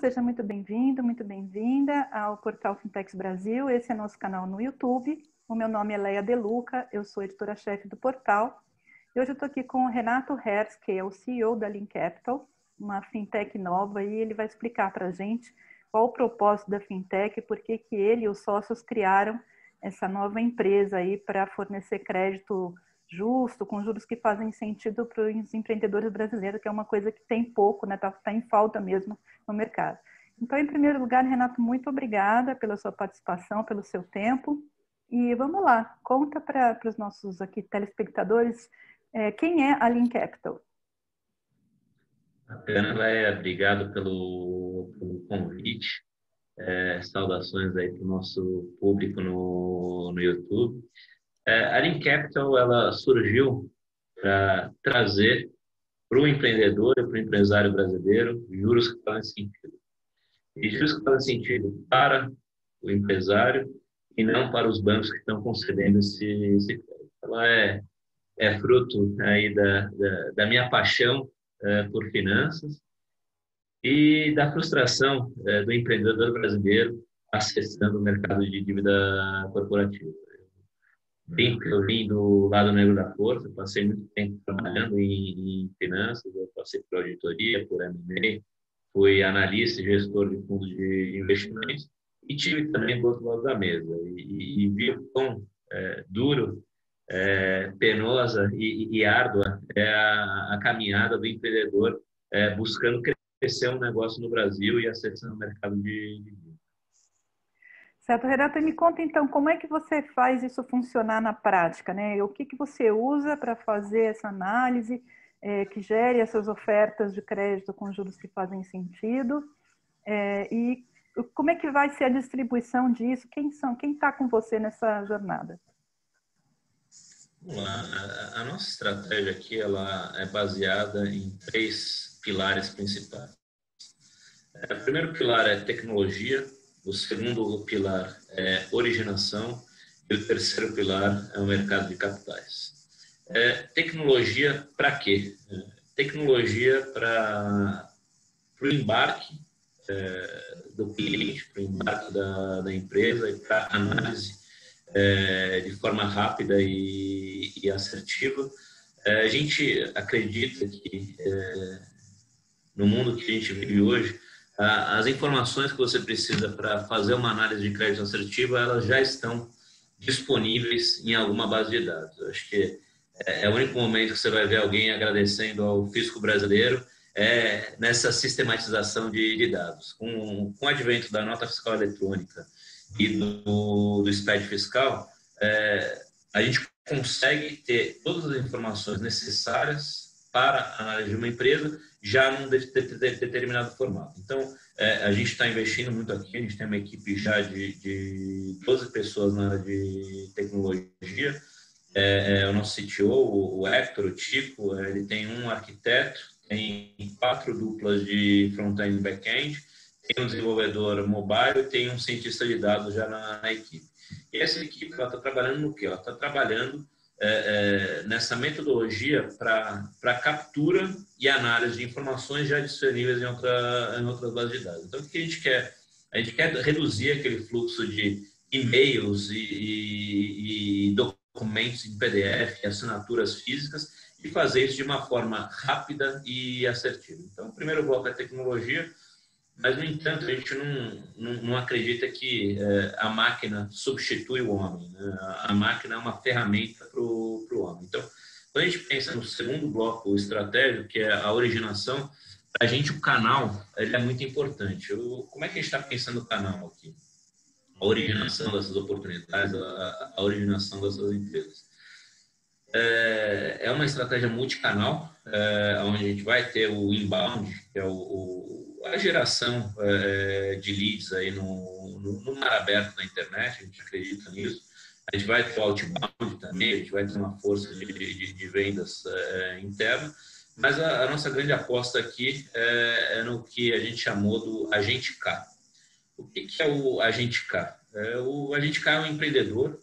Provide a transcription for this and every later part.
seja muito bem-vindo, muito bem-vinda ao portal Fintechs Brasil. Esse é nosso canal no YouTube. O meu nome é Leia Deluca, eu sou editora-chefe do portal. E hoje eu estou aqui com o Renato Hertz, que é o CEO da Link Capital, uma fintech nova, e ele vai explicar para a gente qual o propósito da fintech e por que, que ele e os sócios criaram essa nova empresa aí para fornecer crédito justo, com juros que fazem sentido para os empreendedores brasileiros, que é uma coisa que tem pouco, né? Está tá em falta mesmo no mercado. Então, em primeiro lugar, Renato, muito obrigada pela sua participação, pelo seu tempo. E vamos lá, conta para os nossos aqui telespectadores é, quem é a Lean Capital. Bacana, Leia, obrigado pelo, pelo convite. É, saudações aí para o nosso público no, no YouTube. É, a Lean Capital ela surgiu para trazer para o empreendedor e para o empresário brasileiro juros que fazem sentido. E juros que fazem sentido para o empresário e não para os bancos que estão concedendo esse, esse crédito. Ela é, é fruto aí da, da, da minha paixão é, por finanças e da frustração é, do empreendedor brasileiro acessando o mercado de dívida corporativa tempo que eu vim do lado negro da força, passei muito tempo trabalhando em, em finanças, eu passei por auditoria, por M&A, fui analista e gestor de fundos de investimentos e tive também do outro lado da mesa. E, e, e vi o quão é, duro, é, penosa e, e, árdua é a, a, caminhada do empreendedor é, buscando crescer um negócio no Brasil e acessando o mercado de, de Certo, Renata, me conta então como é que você faz isso funcionar na prática, né? O que, que você usa para fazer essa análise é, que gere essas ofertas de crédito com juros que fazem sentido é, e como é que vai ser a distribuição disso? Quem são? Quem está com você nessa jornada? Vamos lá. A nossa estratégia aqui ela é baseada em três pilares principais. É, o primeiro pilar é tecnologia, o segundo pilar é originação e o terceiro pilar é o mercado de capitais. É, tecnologia para quê? É, tecnologia para o embarque é, do cliente, para o embarque da, da empresa e para análise é, de forma rápida e, e assertiva. É, a gente acredita que é, no mundo que a gente vive hoje, as informações que você precisa para fazer uma análise de crédito assertiva, elas já estão disponíveis em alguma base de dados. Eu acho que é, é o único momento que você vai ver alguém agradecendo ao fisco brasileiro é nessa sistematização de, de dados. Com, com o advento da nota fiscal eletrônica e do, do SPED fiscal, é, a gente consegue ter todas as informações necessárias para a análise de uma empresa já num de, de, de, determinado formato. Então, é, a gente está investindo muito aqui, a gente tem uma equipe já de, de 12 pessoas na área de tecnologia. É, é, o nosso CTO, o, o Hector, o Tico, é, ele tem um arquiteto, tem quatro duplas de front-end e back-end, tem um desenvolvedor mobile tem um cientista de dados já na, na equipe. E essa equipe está trabalhando no quê? Ela está trabalhando é, é, nessa metodologia para captura e análise de informações já disponíveis em, outra, em outras bases de dados. Então, o que a gente quer? A gente quer reduzir aquele fluxo de e-mails e, e, e documentos em PDF, assinaturas físicas, e fazer isso de uma forma rápida e assertiva. Então, o primeiro bloco é tecnologia, mas, no entanto, a gente não, não, não acredita que é, a máquina substitui o homem. Né? A máquina é uma ferramenta para o homem. Então, quando a gente pensa no segundo bloco estratégico, que é a originação, a gente o canal ele é muito importante. Eu, como é que a gente está pensando o canal aqui? A originação dessas oportunidades, a, a originação dessas empresas. É, é uma estratégia multicanal, é, onde a gente vai ter o inbound, que é o, o a geração é, de leads aí no, no, no, mar aberto da internet, a gente acredita nisso. A gente vai ter o outbound também, a gente vai ter uma força de, de, de vendas é, interna, mas a, a, nossa grande aposta aqui é, é, no que a gente chamou do agente K. O que, que é o agente K? O agente K é um empreendedor,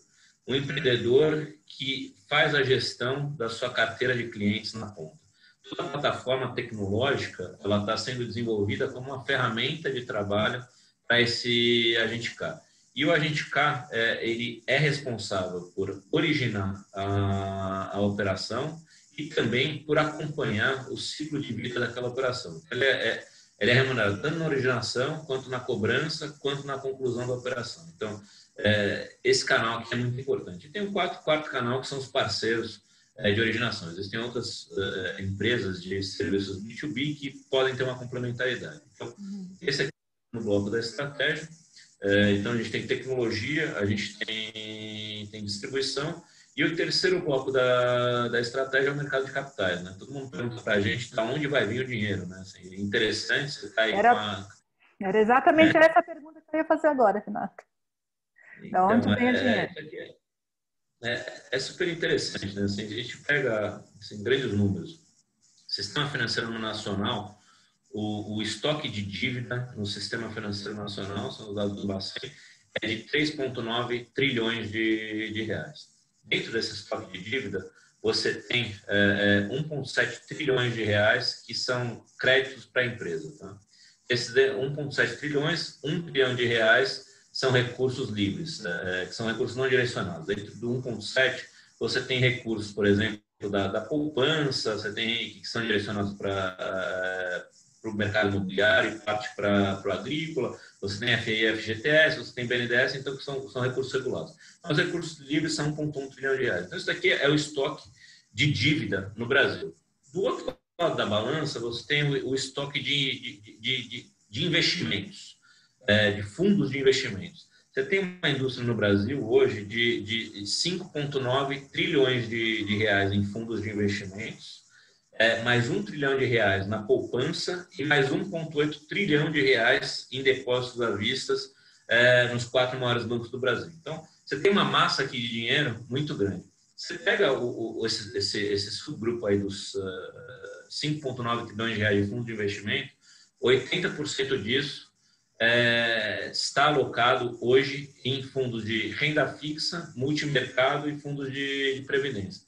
um empreendedor que faz a gestão da sua carteira de clientes na ponta toda plataforma tecnológica ela está sendo desenvolvida como uma ferramenta de trabalho para esse agente K. E o agente K é, ele é responsável por originar a, a operação e também por acompanhar o ciclo de vida daquela operação. Ele é, é, ele é remunerado tanto na originação, quanto na cobrança, quanto na conclusão da operação. Então, é, esse canal aqui é muito importante. E tem o quarto, quarto canal, que são os parceiros de originação. Existem outras uh, empresas de serviços B2B que podem ter uma complementaridade. Então, uhum. esse aqui é o bloco da estratégia. É, então, a gente tem tecnologia, a gente tem, tem distribuição. E o terceiro bloco da, da estratégia é o mercado de capitais. Né? Todo mundo pergunta para a gente de onde vai vir o dinheiro. Né? Assim, é interessante, você está aí era, com a... Era exatamente é. essa pergunta que eu ia fazer agora, Renato. Então, onde vem o dinheiro? É, é, super interessante. Né? Assim, a gente pega assim, grandes números. Sistema financeiro nacional, o, o, estoque de dívida no sistema financeiro nacional, são os dados do Bacen, é de 3,9 trilhões de, de, reais. Dentro desse estoque de dívida, você tem é, 1,7 é, trilhões de reais que são créditos para a empresa. Tá? Esses 1,7 trilhões, 1 trilhão de reais são recursos livres, é, que são recursos não direcionados. Dentro do 1.7, você tem recursos, por exemplo, da, da poupança, você tem que são direcionados para uh, o mercado imobiliário, parte para o agrícola, você tem FII, FGTS, você tem BNDES, então que são, são recursos regulados. Os recursos livres são 1,1 trilhão de reais. Então, isso daqui é o estoque de dívida no Brasil. Do outro lado da balança, você tem o, o estoque de, de, de, de investimentos é, de fundos de investimentos. Você tem uma indústria no Brasil hoje de, de 5,9 trilhões de, de, reais em fundos de investimentos, é, mais um trilhão de reais na poupança e mais 1,8 trilhão de reais em depósitos à vista é, nos quatro maiores bancos do Brasil. Então, você tem uma massa aqui de dinheiro muito grande. Você pega o, o, esse, esse, esse, subgrupo aí dos uh, ah, 5,9 trilhões de reais de fundos de investimento, 80% disso é, está alocado hoje em fundos de renda fixa, multimercado e fundos de, de previdência.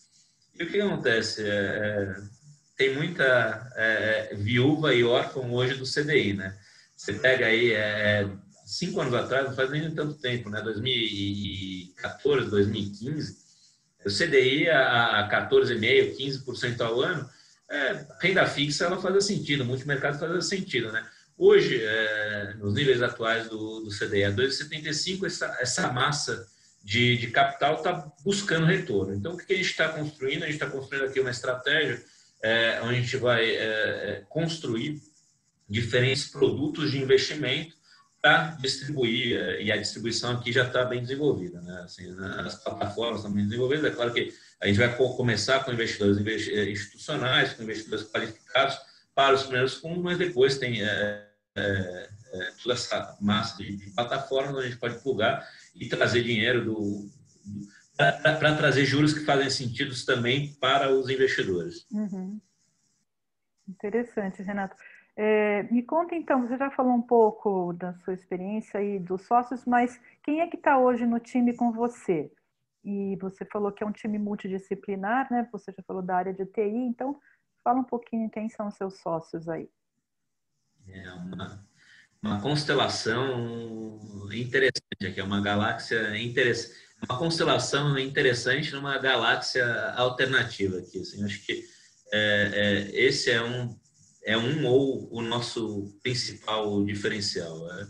E o que acontece? É, é tem muita é, viúva e órfão hoje do CDI, né? Você pega aí, é, cinco anos atrás, não faz nem tanto tempo, né? 2014, 2015, o CDI a, a 14,5%, 15% ao ano, é, renda fixa ela fazia sentido, multimercado fazia sentido, né? Hoje, é, nos níveis atuais do, do CDE a 2,75, essa, essa massa de, de capital está buscando retorno. Então, o que a gente está construindo? A gente está construindo aqui uma estratégia é, onde a gente vai é, é construir diferentes produtos de investimento para distribuir, é, e a distribuição aqui já está bem desenvolvida. Né? Assim, as plataformas estão bem desenvolvidas. É claro que a gente vai começar com investidores institucionais, com investidores qualificados para os primeiros fundos, mas depois tem é, é, é, toda essa massa de, de, plataformas a gente pode plugar e trazer dinheiro do, para trazer juros que fazem sentido também para os investidores. Uhum. Interessante, Renato. É, me conta então, você já falou um pouco da sua experiência e dos sócios, mas quem é que está hoje no time com você? E você falou que é um time multidisciplinar, né? Você já falou da área de TI, então fala um pouquinho quem são os seus sócios aí. É uma, uma constelação interessante aqui, é uma galáxia interessante, uma constelação interessante numa galáxia alternativa aqui. Assim, acho que é, é, esse é um é um ou o nosso principal diferencial. É.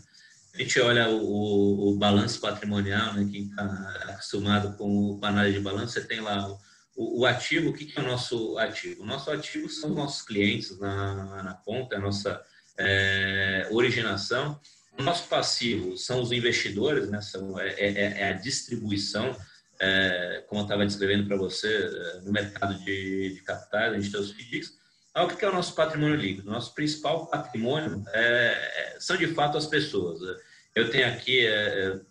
A gente olha o, o, o balanço patrimonial, né, quem está acostumado com o análise de balanço, você tem lá o, o ativo, o que, que, é o nosso ativo? O nosso ativo são os nossos clientes na, na ponta, a nossa é, originação. Nosso passivo são os investidores, né? São, é, é, é a distribuição, é, como eu estava descrevendo para você, é, no mercado de, de capitais, a gente tem os FDICs. Ah, o que é o nosso patrimônio líquido? Nosso principal patrimônio é, são, de fato, as pessoas. Eu tenho aqui,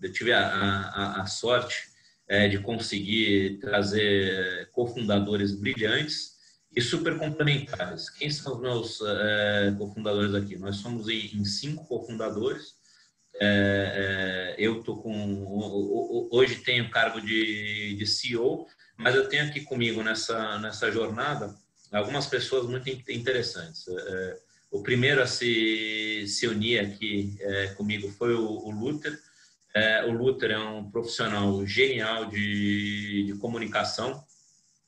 eu tive a, a, a sorte de conseguir trazer cofundadores brilhantes, e super complementares. Quem são os meus é, cofundadores aqui? Nós somos em, em cinco cofundadores. É, é, eu tô com hoje tenho cargo de, de CEO, mas eu tenho aqui comigo nessa nessa jornada algumas pessoas muito interessantes. O primeiro a se, se unir aqui comigo foi o, o Luther. O Luther é um profissional genial de, de, comunicação.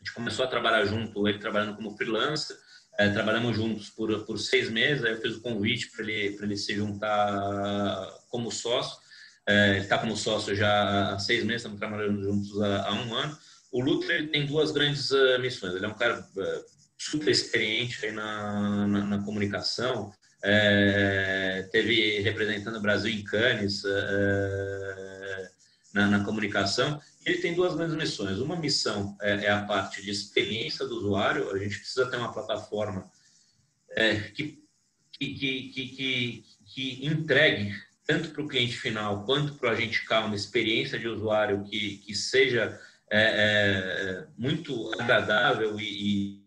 A gente começou a trabalhar junto, ele trabalhando como freelancer. É, trabalhamos juntos por, por seis meses. Aí eu fiz o convite para ele, ele se juntar como sócio. É, ele está como sócio já há seis meses, estamos trabalhando juntos há, há um ano. O Luther tem duas grandes uh, missões. Ele é um cara uh, super experiente na, na, na, comunicação, é, teve representando o Brasil em Cannes é, na, na, comunicação. Ele tem duas grandes missões. Uma missão é, é, a parte de experiência do usuário. A gente precisa ter uma plataforma é, que, que, que, que, que entregue tanto para o cliente final quanto para o agente K uma experiência de usuário que, que seja é, é, muito agradável e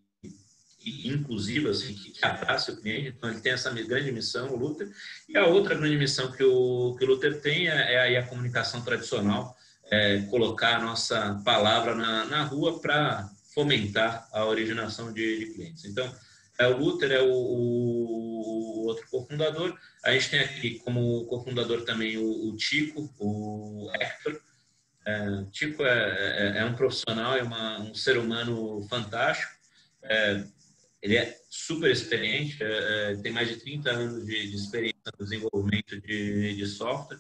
inclusiva, assim, que, que abraça o cliente. Então, ele tem essa grande missão, o Luther. E a outra grande missão que o, que o Luther tem é, é a comunicação tradicional, é colocar a nossa palavra na, na rua para fomentar a originação de, de, clientes. Então, é, o Luther é o, o outro cofundador. A gente tem aqui como cofundador também o, o Tico, o Hector. É, Tico é, é, é, um profissional, é uma, um ser humano fantástico. É, ele é super experiente, é, é, tem mais de 30 anos de, de experiência no desenvolvimento de, de software.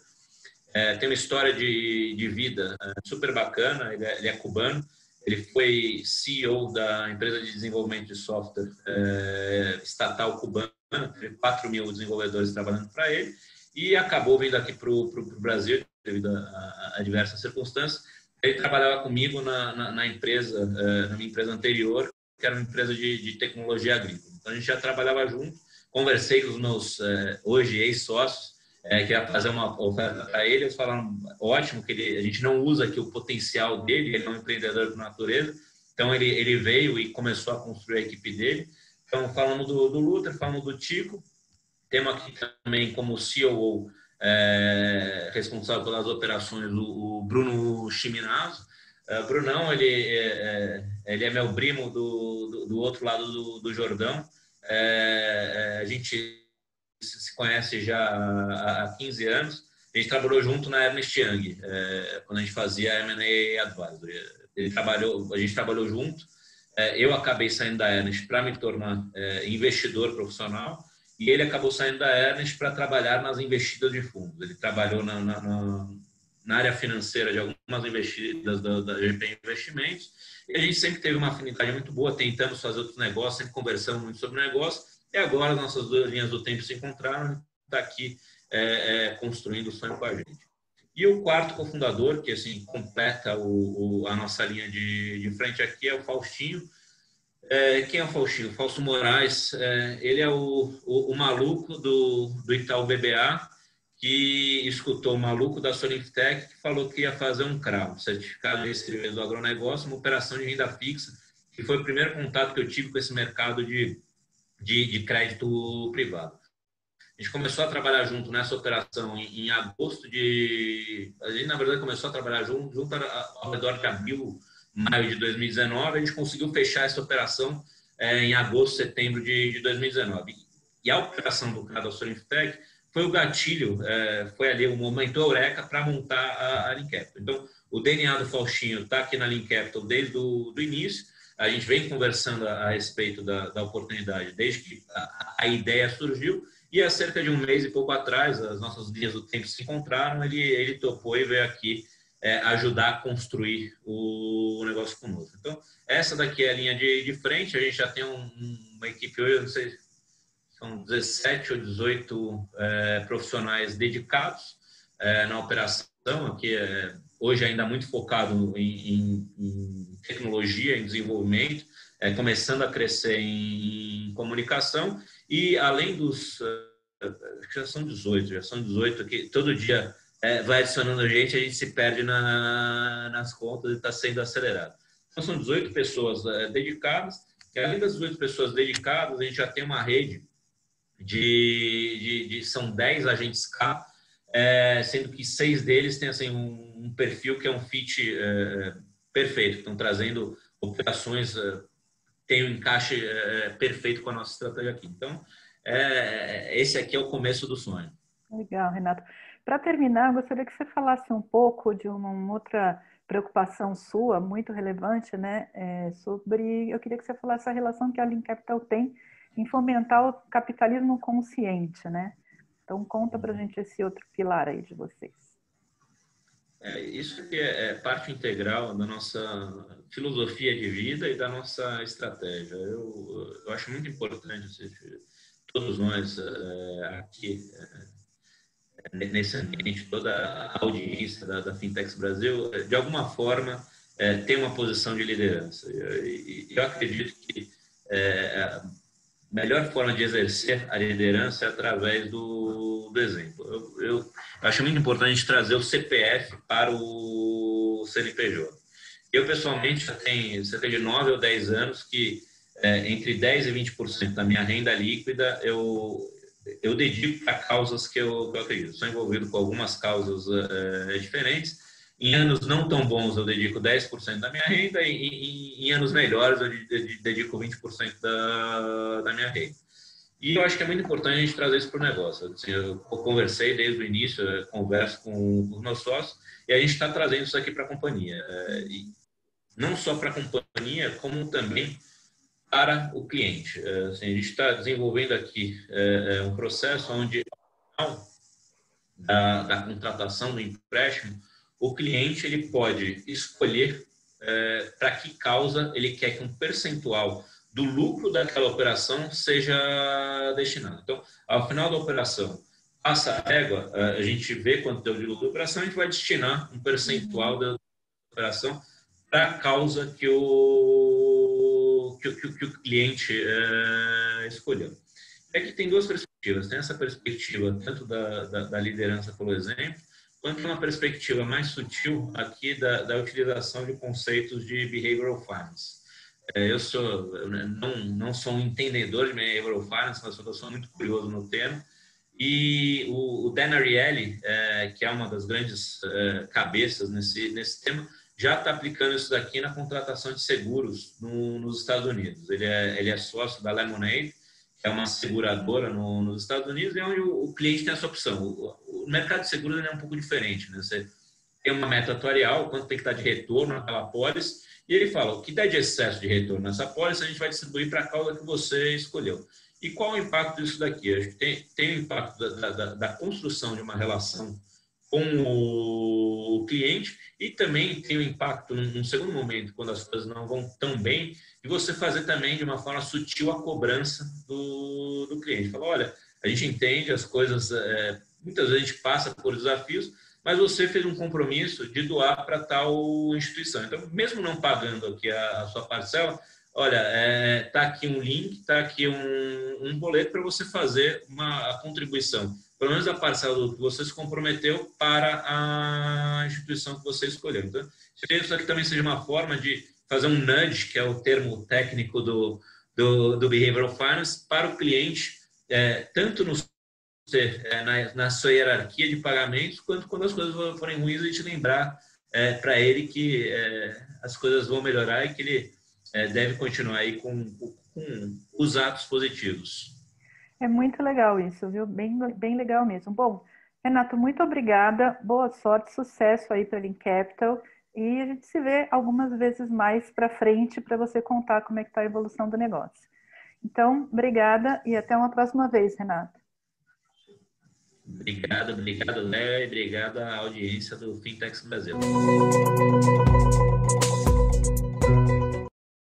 É, tem uma história de, de vida é, super bacana, ele é, ele é, cubano. Ele foi CEO da empresa de desenvolvimento de software é, estatal cubana, teve 4 mil desenvolvedores trabalhando para ele, e acabou vindo aqui para o Brasil devido a, a, a, diversas circunstâncias. Ele trabalhava comigo na, na, na empresa, na minha empresa anterior, que era uma empresa de, de tecnologia agrícola. Então a gente já trabalhava junto. Conversei com os meus é, hoje ex-sócios, é, que ia fazer uma oferta para ele. Eles falaram: ótimo, que ele, a gente não usa aqui o potencial dele, ele é um empreendedor por natureza. Então ele, ele veio e começou a construir a equipe dele. Então falamos do, do Luther, falamos do Tico. Temos aqui também como CEO é, responsável pelas operações o, o Bruno Chiminazo. Uh, Brunão, ele é, é, ele é meu primo do, do, do outro lado do, do Jordão. É, é a gente se conhece já há, há 15 anos. A gente trabalhou junto na Ernest Young, é, quando a gente fazia M&A Advisory. Ele trabalhou, a gente trabalhou junto. É, eu acabei saindo da Ernest para me tornar investidor profissional e ele acabou saindo da Ernest para trabalhar nas investidas de fundos. Ele trabalhou na, na na área financeira de algumas investidas da, da GP Investimentos. E a gente sempre teve uma afinidade muito boa, tentamos fazer outros negócios, sempre conversamos muito sobre negócio. E agora nossas duas linhas do tempo se encontraram, está aqui é, é, construindo o sonho com a gente. E o quarto cofundador, que assim completa o, o, a nossa linha de, de frente aqui, é o Faustinho. É, quem é o Faustinho? Fausto Moraes. É, ele é o, o, o, maluco do, do Itaú BBA, que escutou o maluco da Solinftec que falou que ia fazer um CRAO, Certificado de Restrição do Agronegócio, uma operação de renda fixa, que foi o primeiro contato que eu tive com esse mercado de, de, de crédito privado. A gente começou a trabalhar junto nessa operação em, em, agosto de. A gente, na verdade, começou a trabalhar junto, junto ao redor de abril, maio de 2019. A gente conseguiu fechar essa operação é, em agosto, setembro de, de 2019. E a operação do CRAO da Solinftec foi o gatilho, é, foi ali o momento eureka para montar a, a Capital. Então, o DNA do Faustinho está aqui na Lean Capital desde o do início. A gente vem conversando a, a respeito da, da, oportunidade desde que a, a, ideia surgiu. E há cerca de um mês e pouco atrás, as nossas linhas do tempo se encontraram. Ele, ele topou e veio aqui é, ajudar a construir o, o, negócio conosco. Então, essa daqui é a linha de, de frente. A gente já tem um, uma equipe hoje, não sei são 17 ou 18 é, profissionais dedicados é, na operação, que é, hoje ainda muito focado em, em, em tecnologia, em desenvolvimento, é, começando a crescer em, comunicação e além dos é, já são 18, já são 18 aqui, todo dia é, vai adicionando gente, a gente se perde na, nas contas e está sendo acelerado. Então, são 18 pessoas dedicadas, e além das 18 pessoas dedicadas, a gente já tem uma rede de, de, de são 10 agentes K, é, sendo que seis deles têm assim, um, um perfil que é um fit é, perfeito, estão trazendo operações é, tem um encaixe é, perfeito com a nossa estratégia aqui. Então, é, esse aqui é o começo do sonho. Legal, Renato. Para terminar, eu gostaria que você falasse um pouco de uma, uma outra preocupação sua, muito relevante, né? É, sobre. Eu queria que você falasse a relação que a Lean Capital tem em fomentar o capitalismo consciente, né? Então, conta para a gente esse outro pilar aí de vocês. É, isso aqui é, é parte integral da nossa filosofia de vida e da nossa estratégia. Eu, eu acho muito importante todos nós é, aqui é, nesse ambiente, toda a audiência da, da Brasil, de alguma forma, é, tem uma posição de liderança. E, eu acredito que é, melhor forma de exercer a liderança é através do, do exemplo. Eu, eu, acho muito importante trazer o CPF para o CNPJ. Eu, pessoalmente, já tenho cerca de 9 ou 10 anos que é, entre 10% e 20% da minha renda líquida eu, eu dedico a causas que eu, que eu acredito. Sou envolvido com algumas causas é, diferentes, em anos não tão bons, eu dedico 10% da minha renda, e em, em, anos melhores, eu dedico 20% da, da minha renda. E eu acho que é muito importante a gente trazer isso para o negócio. Assim, eu conversei desde o início, converso com os meus sócios, e a gente está trazendo isso aqui para a companhia. É, não só para a companhia, como também para o cliente. É, assim, a gente está desenvolvendo aqui é um processo onde, da, da contratação do empréstimo, o cliente ele pode escolher é, para que causa ele quer que um percentual do lucro daquela operação seja destinado. Então, ao final da operação, passa a régua, é, a gente vê quanto deu de lucro da operação, a gente vai destinar um percentual da operação para a causa que o, que, que, que o cliente é, escolheu. É que tem duas perspectivas. Tem essa perspectiva tanto da, da, da liderança pelo exemplo, quanto uma perspectiva mais sutil aqui da, da utilização de conceitos de behavioral finance. É, eu sou não não sou um entendedor de behavioral finance, mas eu sou muito curioso no tema. E o, o Dan Ariely, é, que é uma das grandes é, cabeças nesse nesse tema, já está aplicando isso daqui na contratação de seguros no, nos Estados Unidos. Ele é ele é sócio da Lemonade é uma seguradora no, nos Estados Unidos, é onde o, o, cliente tem essa opção. O, o mercado de seguros é um pouco diferente. Né? Você tem uma meta atuarial, quanto tem que dar de retorno naquela pólice, e ele fala, o que der de excesso de retorno nessa pólice, a gente vai distribuir para a causa que você escolheu. E qual o impacto disso daqui? Acho que tem, tem o impacto da, da, da construção de uma relação com o cliente e também tem o impacto num, segundo momento, quando as coisas não vão tão bem, e você fazer também de uma forma sutil a cobrança do, do cliente. Fala, olha, a gente entende as coisas, é, muitas vezes a gente passa por desafios, mas você fez um compromisso de doar para tal instituição. Então, mesmo não pagando aqui a, a sua parcela, olha, está é, tá aqui um link, está aqui um, um boleto para você fazer uma contribuição pelo menos a parcela que você se comprometeu para a instituição que você escolheu. Então, isso aqui também seja uma forma de fazer um nudge, que é o termo técnico do, do, do Behavioral Finance, para o cliente, é, tanto no, é, na, na, sua hierarquia de pagamentos, quanto quando as coisas forem ruins, a gente lembrar é, para ele que é, as coisas vão melhorar e que ele é, deve continuar aí com, com os atos positivos. É muito legal isso, viu? Bem, bem legal mesmo. Bom, Renato, muito obrigada. Boa sorte, sucesso aí para a Link Capital. E a gente se vê algumas vezes mais para frente para você contar como é que está a evolução do negócio. Então, obrigada e até uma próxima vez, Renato. Obrigado, obrigado, Léo, e obrigado à audiência do Fintechs Brasil.